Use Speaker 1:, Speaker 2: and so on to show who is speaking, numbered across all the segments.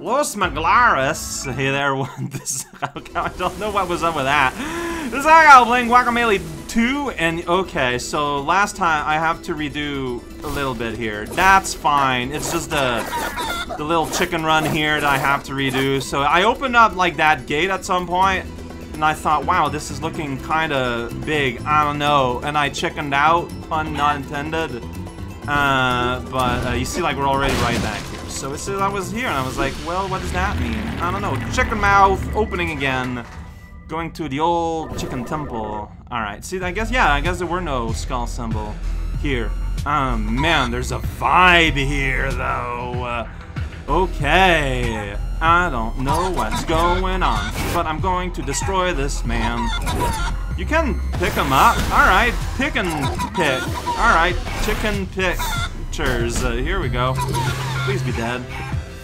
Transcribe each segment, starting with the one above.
Speaker 1: Los Maglaris. Hey there, this, I don't know what was up with that. This is how playing Guacamelee 2, and okay, so last time I have to redo a little bit here. That's fine. It's just the the little chicken run here that I have to redo. So I opened up like that gate at some point, and I thought, wow, this is looking kind of big. I don't know, and I chickened out, pun not intended. Uh, but uh, you see, like we're already right back. So it says I was here, and I was like, well, what does that mean? I don't know. Chicken mouth opening again. Going to the old chicken temple. Alright, see, I guess, yeah, I guess there were no skull symbol here. Um, man, there's a vibe here, though. Uh, okay. I don't know what's going on, but I'm going to destroy this man. You can pick him up. Alright, pick and pick. Alright, chicken pictures. Uh, here we go. Please be dead.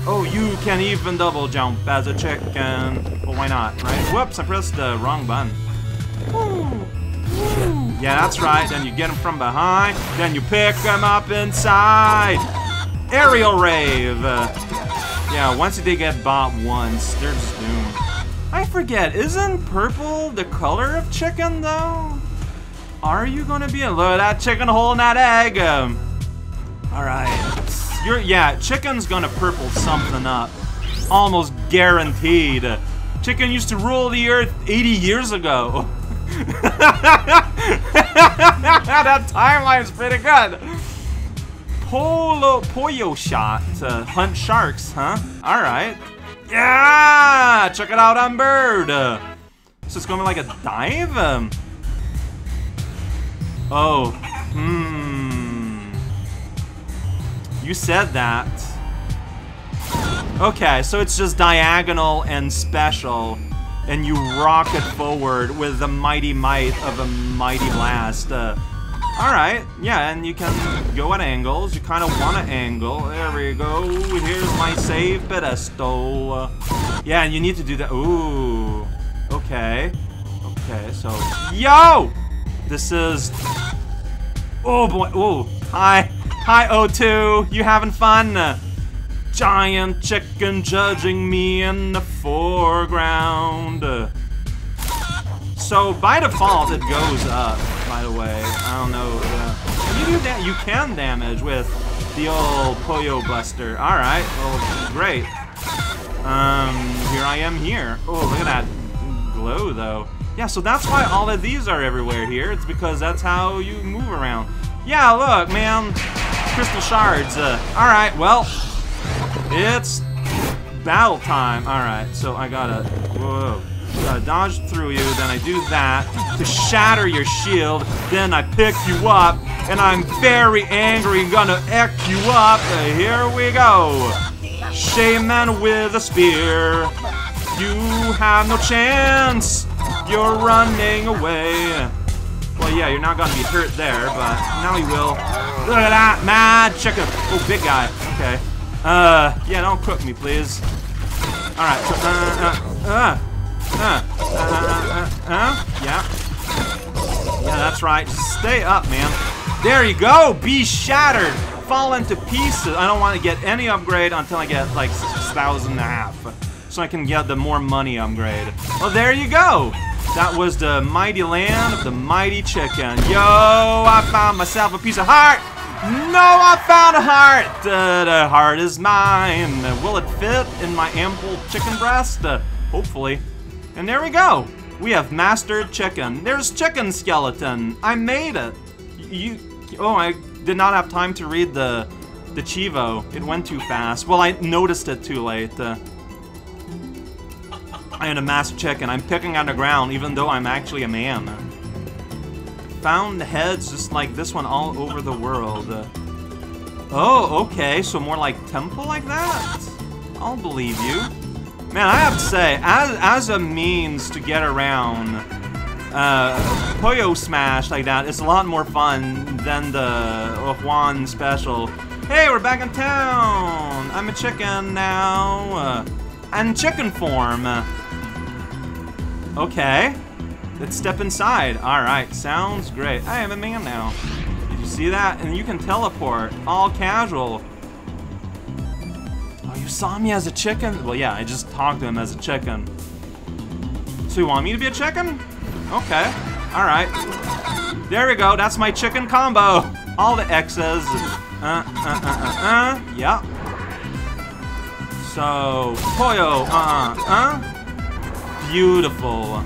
Speaker 1: Oh, you can even double jump as a chicken. Well, why not, right? Whoops, I pressed the wrong button. Yeah, that's right. Then you get him from behind. Then you pick him up inside. Aerial Rave. Yeah, once they get bought once, they're just doomed. I forget, isn't purple the color of chicken, though? Are you gonna be a look at that chicken hole in that egg? Um, Alright. You're, yeah, chicken's gonna purple something up. Almost guaranteed. Chicken used to rule the earth 80 years ago. that timeline's pretty good. Polo Poyo shot to hunt sharks, huh? Alright. Yeah! Check it out on bird. Uh, so it's going like a dive? Um, oh. You said that. Okay, so it's just diagonal and special, and you rocket forward with the mighty might of a mighty blast. Uh, Alright, yeah, and you can go at angles. You kind of want to angle. There we go. Here's my save pedestal. Uh, yeah, and you need to do that. Ooh. Okay. Okay, so... Yo! This is... Oh, boy. Oh, hi. Hi, O2. You having fun? Giant chicken judging me in the foreground. So, by default, it goes up, by the way. I don't know. Uh, you, do that. you can damage with the old Poyo Buster. Alright, well, great. Um, here I am here. Oh, look at that glow, though. Yeah, so that's why all of these are everywhere here. It's because that's how you move around. Yeah, look, man. Crystal shards. Uh, Alright, well, it's battle time. Alright, so I gotta... Whoa. Gotta dodge through you, then I do that to shatter your shield, then I pick you up, and I'm very angry, gonna eck you up. Uh, here we go. Shaman with a spear. You have no chance. You're running away. Well, yeah, you're not gonna be hurt there, but now you will. Look at that, mad chicken. Oh, big guy. Okay. Uh, yeah, don't cook me, please. Alright, so, uh, uh, uh. Uh, uh, uh, uh, yeah. Yeah, that's right. Just stay up, man. There you go. Be shattered. Fall into pieces. I don't want to get any upgrade until I get like 6,000 and a half. So I can get the more money upgrade. Well, there you go. That was the mighty land of the mighty chicken. Yo, I found myself a piece of heart. No, I found a heart. Uh, the heart is mine. Will it fit in my ample chicken breast? Uh, hopefully. And there we go. We have mastered chicken. There's chicken skeleton. I made it. You, oh, I did not have time to read the the Chivo. It went too fast. Well, I noticed it too late. Uh, I a master chicken. I'm picking on the ground, even though I'm actually a man. Found heads just like this one all over the world. Oh, okay. So more like temple like that? I'll believe you. Man, I have to say, as, as a means to get around uh, Poyo Smash like that, it's a lot more fun than the Juan special. Hey, we're back in town! I'm a chicken now. Uh, and chicken form. Okay. Let's step inside. Alright, sounds great. I am a man now. Did you see that? And you can teleport. All casual. Oh, you saw me as a chicken? Well, yeah, I just talked to him as a chicken. So you want me to be a chicken? Okay. Alright. There we go. That's my chicken combo. All the X's. Uh, uh, uh, uh, uh. Yeah. So, Pollo. Uh, uh, uh. Beautiful.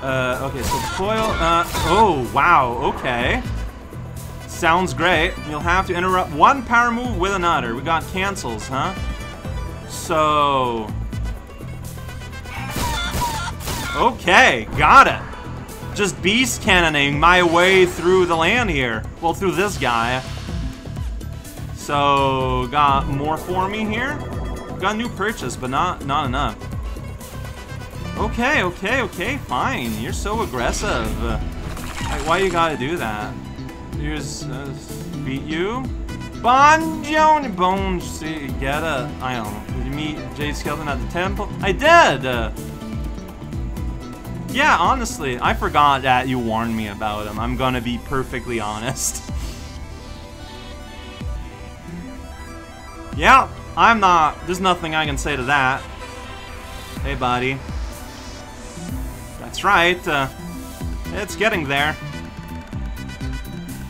Speaker 1: Uh, okay, so Pollo. Uh, oh, wow. Okay. Sounds great. You'll have to interrupt one power move with another. We got cancels, huh? So... Okay, got it. Just beast cannoning my way through the land here. Well, through this guy. So, got more for me here. Got a new purchase, but not not enough. Okay, okay, okay, fine. You're so aggressive. Like, why you gotta do that? Here's uh, beat you. Bon Jones, Bones, get a. I don't know. Did you meet Jade Skeleton at the temple? I did. Uh, yeah, honestly, I forgot that you warned me about him. I'm gonna be perfectly honest. yeah, I'm not. There's nothing I can say to that. Hey, buddy. That's right. Uh, it's getting there.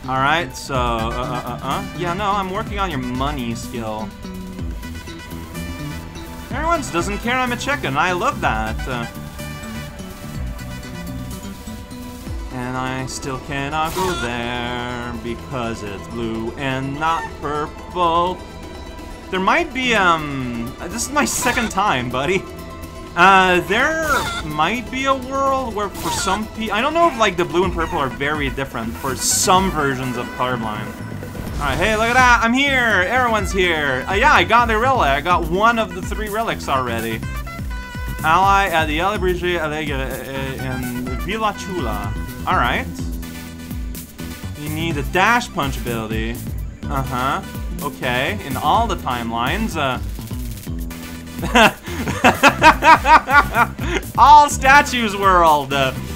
Speaker 1: Alright, so, uh, uh, uh, uh, yeah, no, I'm working on your money skill. Everyone's doesn't care I'm a chicken, I love that. Uh, and I still cannot go there because it's blue and not purple. There might be, um, this is my second time, buddy. Uh, there might be a world where for some people... I don't know if, like, the blue and purple are very different for some versions of Colorblind. Alright, hey, look at that! I'm here! Everyone's here! Uh, yeah, I got the relic. I got one of the three relics already. Ally at the Alabrige Alegre uh, in Villa Chula. Alright. You need a dash punch ability. Uh-huh. Okay, in all the timelines. Uh... All statues world.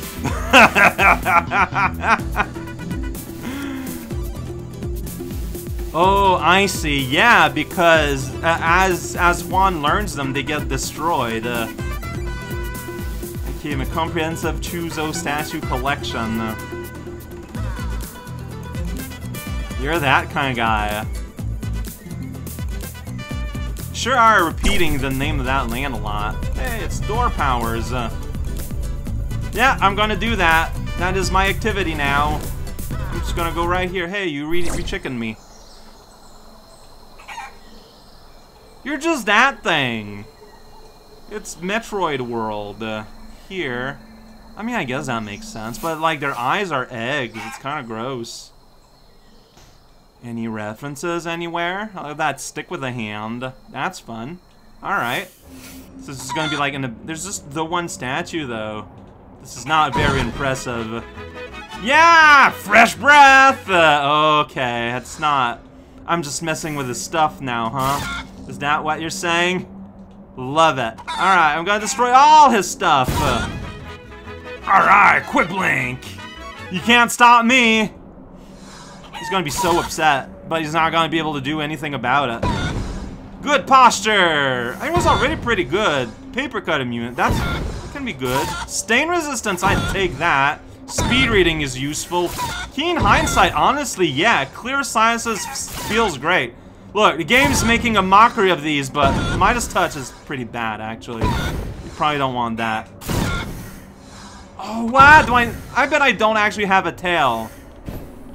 Speaker 1: oh, I see. Yeah, because uh, as as one learns them, they get destroyed. Uh, became a comprehensive Choozo statue collection. You're that kind of guy sure are repeating the name of that land a lot. Hey, it's door powers. Uh, yeah, I'm gonna do that. That is my activity now. I'm just gonna go right here. Hey, you re, re chicken me. You're just that thing. It's Metroid World uh, here. I mean, I guess that makes sense, but like their eyes are eggs. It's kind of gross. Any references anywhere? Oh, that stick with a hand. That's fun. Alright. So this is gonna be like in a- there's just the one statue though. This is not very impressive. Yeah! Fresh breath! Uh, okay, that's not... I'm just messing with his stuff now, huh? Is that what you're saying? Love it. Alright, I'm gonna destroy all his stuff. Alright, quick blink! You can't stop me! He's gonna be so upset, but he's not gonna be able to do anything about it. Good posture! I was already pretty good. Paper cut immune, that's that can be good. Stain resistance, I'd take that. Speed reading is useful. Keen hindsight, honestly, yeah. Clear sciences feels great. Look, the game's making a mockery of these, but Midas Touch is pretty bad, actually. You probably don't want that. Oh, what? Do I... I bet I don't actually have a tail.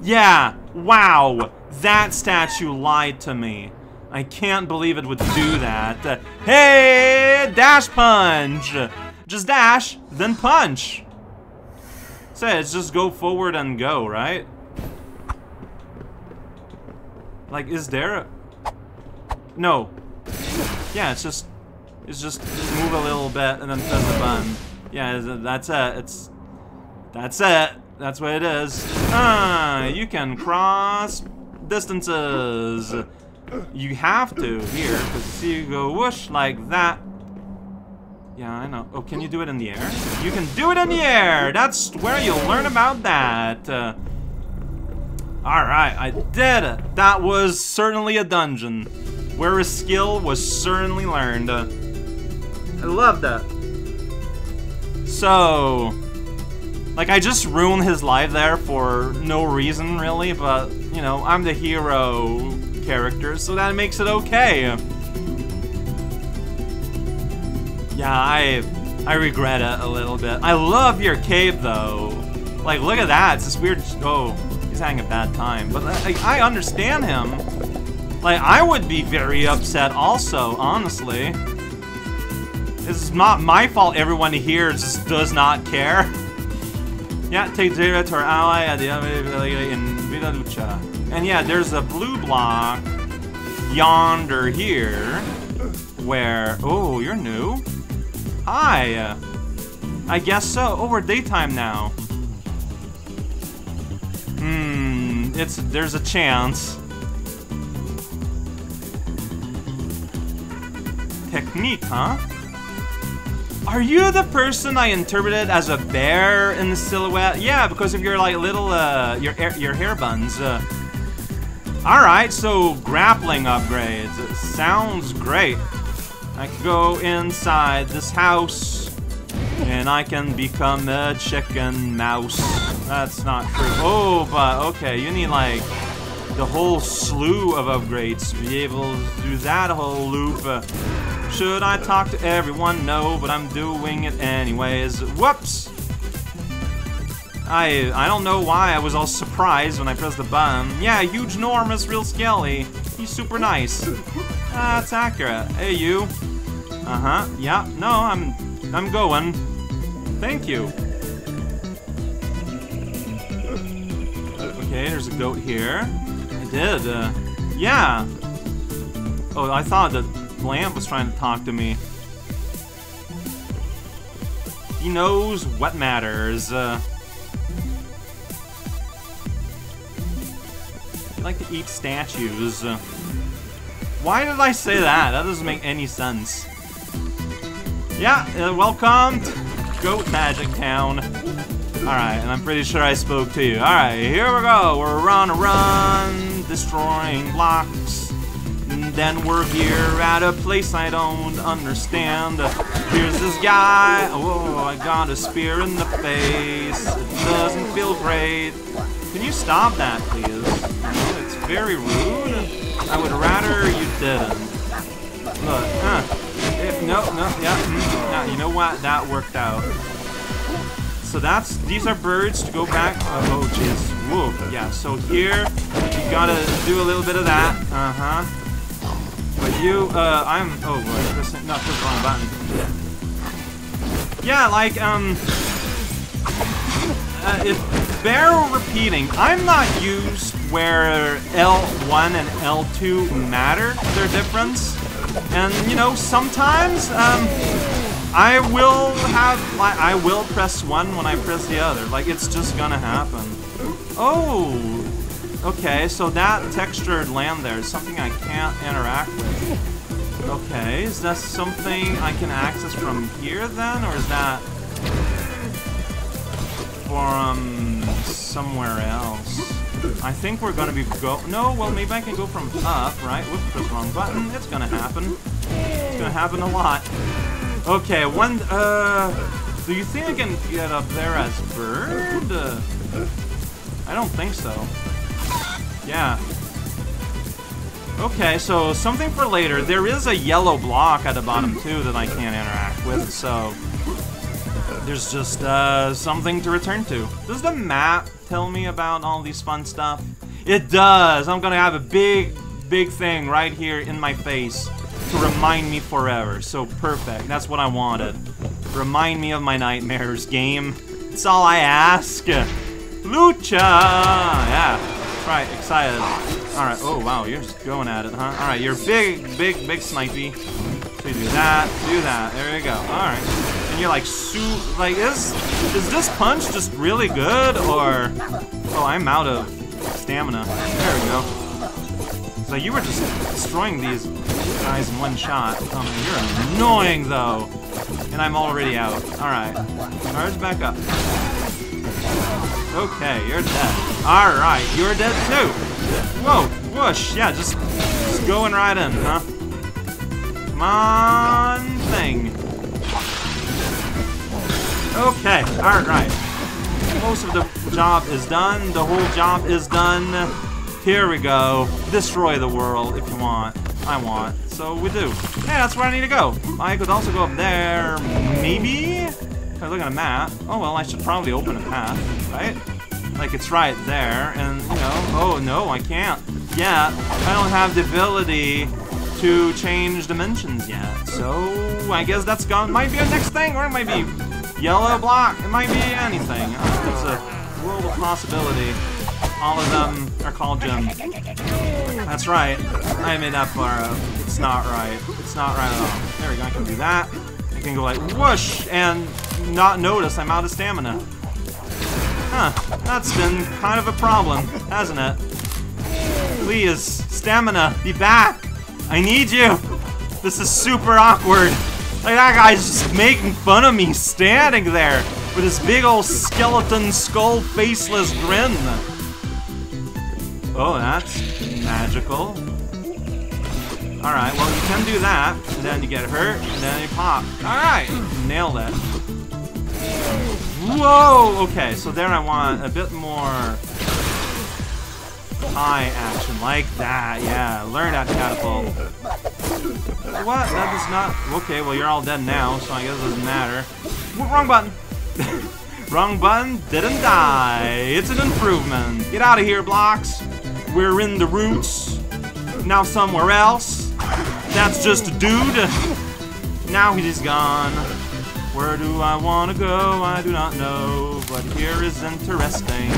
Speaker 1: Yeah, wow, that statue lied to me. I can't believe it would do that. Hey, dash punch! Just dash, then punch. Says just go forward and go, right? Like, is there a... No. Yeah, it's just... It's just move a little bit and then press the button. Yeah, that's it. It's... That's it. That's what it is. Ah, you can cross distances. You have to here, because you go whoosh like that. Yeah, I know. Oh, can you do it in the air? You can do it in the air! That's where you'll learn about that. Uh, Alright, I did it. That was certainly a dungeon. where a skill was certainly learned. I love that. So, like, I just ruined his life there for no reason, really, but, you know, I'm the hero character, so that makes it okay. Yeah, I I regret it a little bit. I love your cave, though. Like, look at that. It's this weird... Oh, he's having a bad time. But uh, like, I understand him. Like, I would be very upset also, honestly. It's not my fault everyone here just does not care. yeah, take Jira to our ally at the in Vida Lucha. And yeah, there's a blue block yonder here where... Oh, you're new? Hi! I guess so. Oh, we're daytime now. Hmm, it's there's a chance. Technique, huh? Are you the person I interpreted as a bear in the silhouette? Yeah, because of your like little uh your your hair buns. Uh, all right, so grappling upgrades. It sounds great. I can go inside this house and I can become a chicken mouse. That's not true. Oh, but okay, you need like the whole slew of upgrades to be able to do that whole loop. Should I talk to everyone? No, but I'm doing it anyways. Whoops! I I don't know why I was all surprised when I pressed the button. Yeah, huge Norm is real scaly. He's super nice. That's accurate. Hey, you. Uh-huh. Yeah. No, I'm... I'm going. Thank you. Okay, there's a goat here. I did. Uh, yeah. Oh, I thought the lamp was trying to talk to me. He knows what matters. Uh, like to eat statues. Uh, why did I say that? That doesn't make any sense. Yeah, uh, welcome to Goat Magic Town. Alright, and I'm pretty sure I spoke to you. Alright, here we go. We're on a run, destroying blocks. And then we're here at a place I don't understand. Here's this guy. Oh, I got a spear in the face. It doesn't feel great. Can you stop that, please? It's very rude. I would rather you didn't. Look, huh. If, no, no, yeah, mm, you know what? That worked out. So that's, these are birds to go back. Oh, oh jeez. Whoa, yeah, so here, you gotta do a little bit of that. Uh-huh. But you, uh, I'm, oh, boy, not the wrong button. Yeah, like, um, uh, if bear repeating, I'm not used where L1 and L2 matter, their difference. And, you know, sometimes, um, I will have, I, I will press one when I press the other. Like, it's just gonna happen. Oh! Okay, so that textured land there is something I can't interact with. Okay, is that something I can access from here then, or is that from somewhere else? I think we're gonna be go- No, well, maybe I can go from up, right? Whoops, press wrong button. It's gonna happen. It's gonna happen a lot. Okay, one, uh... Do you think I can get up there as bird? Uh, I don't think so. Yeah. Okay, so something for later. There is a yellow block at the bottom, too, that I can't interact with, so... There's just, uh, something to return to. Does the map tell me about all these fun stuff? It does! I'm gonna have a big, big thing right here in my face to remind me forever. So perfect. That's what I wanted. Remind me of my nightmares, game. It's all I ask. Lucha! Yeah. Right, excited. Alright, oh wow, you're just going at it, huh? Alright, you're big, big, big snipey. So you do that, do that. There you go. Alright And you're like, su like, is, is this punch just really good, or, oh, I'm out of stamina. There we go. So you were just destroying these guys in one shot. Um, you're annoying, though. And I'm already out. Alright. Charge back up. Okay, you're dead. Alright, you're dead too. Whoa, whoosh. Yeah, just Just going right in, huh? Come on, thing. Okay, alright. Most of the job is done. The whole job is done. Here we go. Destroy the world if you want. I want. So we do. Hey, that's where I need to go. I could also go up there, maybe? If I look at a map. Oh, well, I should probably open a path, right? Like, it's right there, and, you know, oh, no, I can't. Yeah, I don't have the ability to change dimensions yet. So, I guess that's gone. Might be a next thing, or it might be yellow block. It might be anything. It's a world of possibility. All of them are called Jim. That's right. I made that far up. It's not right. It's not right at all. There we go. I can do that. I can go like whoosh and not notice I'm out of stamina. Huh. That's been kind of a problem, hasn't it? Please, stamina, be back. I need you. This is super awkward. Like that guy's just making fun of me standing there with his big old skeleton skull faceless grin. Oh, that's magical. Alright, well you can do that, and then you get hurt, and then you pop. Alright, nailed it. Whoa! Okay, so there I want a bit more high action, like that, yeah. Learn that catapult. What? That does not... Okay, well you're all dead now, so I guess it doesn't matter. Wrong button! Wrong button, didn't die. It's an improvement. Get out of here, blocks. We're in the roots. Now somewhere else. That's just a dude. Now he's gone. Where do I want to go? I do not know. But here is interesting.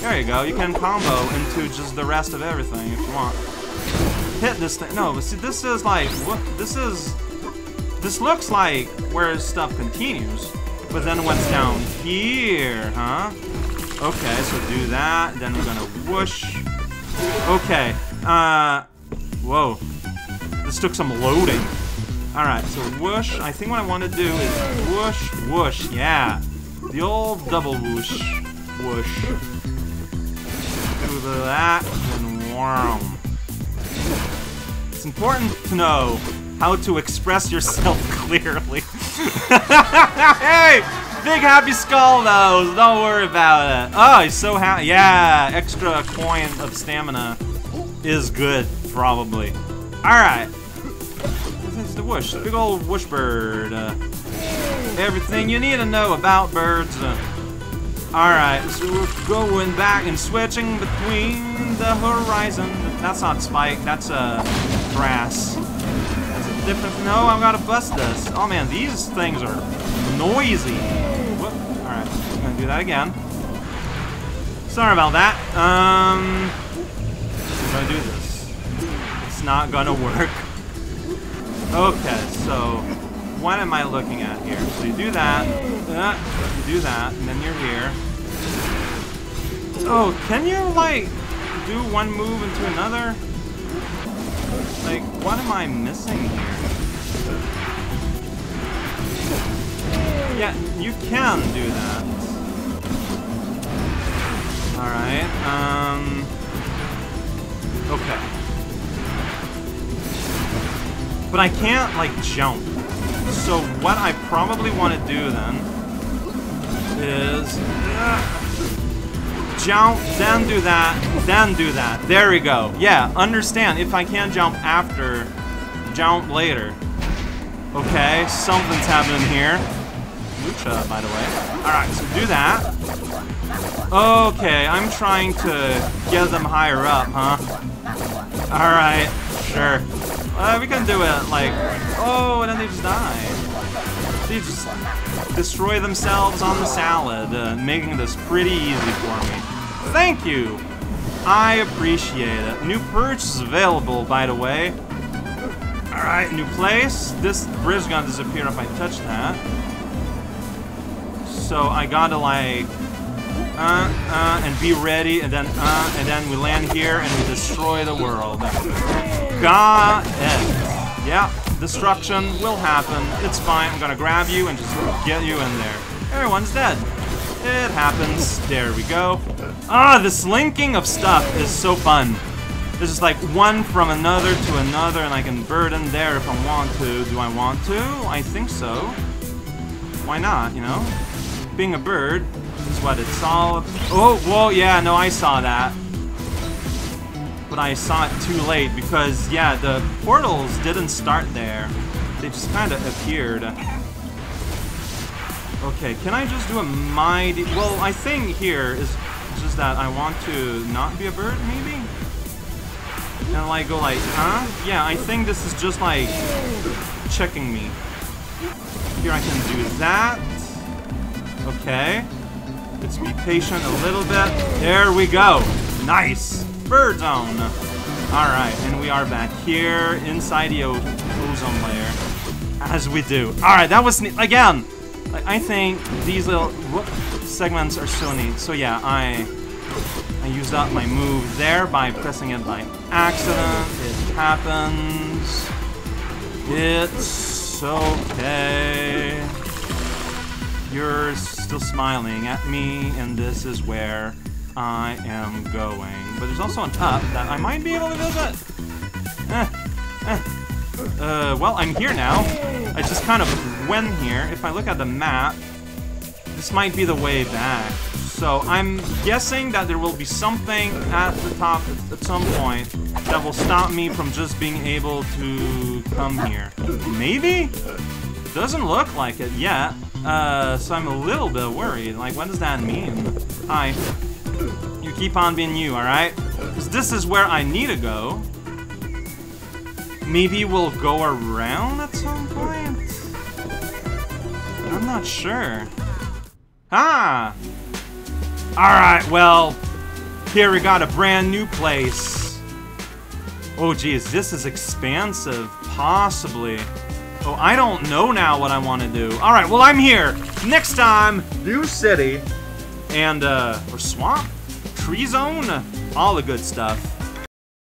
Speaker 1: There you go. You can combo into just the rest of everything if you want. Hit this thing. No, but see, this is like... what? This is... This looks like where stuff continues. But then what's down here, huh? Okay, so do that. Then we're gonna whoosh. Okay. Uh. Whoa. This took some loading. Alright, so whoosh. I think what I want to do is whoosh, whoosh. Yeah. The old double whoosh. Whoosh. Do that, and wham. It's important to know how to express yourself clearly. hey! Big happy skull though, don't worry about it. Oh, he's so happy. Yeah, extra coin of stamina is good, probably. Alright. Is the whoosh, big old whoosh bird. Uh, everything you need to know about birds. Uh, Alright, so we're going back and switching between the horizon. That's not Spike, that's uh, grass. That's a different. No, got to bust this. Oh man, these things are noisy. Alright, I'm gonna do that again. Sorry about that. Um, I'm gonna do this. It's not gonna work. Okay, so what am I looking at here? So you do that, uh, you do that, and then you're here. Oh, can you like do one move into another? Like, what am I missing here? Yeah, you can do that. Alright, um... Okay. But I can't, like, jump. So what I probably want to do then is... Jump, then do that, then do that. There we go. Yeah, understand. If I can't jump after, jump later. Okay, something's happening here. Lucha, by the way. Alright, so do that. Okay, I'm trying to get them higher up, huh? Alright, sure. Uh, we can do it, like... Oh, and then they just die. They just destroy themselves on the salad, uh, making this pretty easy for me. Thank you! I appreciate it. New purchase is available, by the way. Alright, new place. This bridge gonna disappear if I touch that. So I gotta like... Uh, uh, and be ready, and then, uh, and then we land here and we destroy the world. Yeah, destruction will happen. It's fine. I'm gonna grab you and just get you in there. Everyone's dead. It happens. There we go. Ah, this linking of stuff is so fun. There's just like one from another to another, and I can bird in there if I want to. Do I want to? I think so. Why not, you know? Being a bird is what it's all... Oh, whoa, yeah, no, I saw that. I saw it too late because, yeah, the portals didn't start there. They just kind of appeared. Okay, can I just do a mighty... Well, I think here is just that I want to not be a bird, maybe? And like go like, huh? Yeah, I think this is just like checking me. Here I can do that. Okay. Let's be patient a little bit. There we go. Nice. Bird zone. Alright, and we are back here inside the ozone layer. As we do. Alright, that was neat. Again, I think these little segments are so neat. So yeah, I I used up my move there by pressing it by accident. It happens. It's okay. You're still smiling at me, and this is where I am going. But there's also an up that I might be able to visit. Eh, eh. Uh, well, I'm here now. I just kind of went here. If I look at the map, this might be the way back. So I'm guessing that there will be something at the top at some point that will stop me from just being able to come here. Maybe? Doesn't look like it yet. Uh, so I'm a little bit worried. Like, what does that mean? Hi. Keep on being you, alright? Because this is where I need to go. Maybe we'll go around at some point? I'm not sure. Ah! Alright, well, here we got a brand new place. Oh geez, this is expansive, possibly. Oh, I don't know now what I want to do. Alright, well I'm here. Next time, new city. And, uh, or swamp? Tree zone? All the good stuff.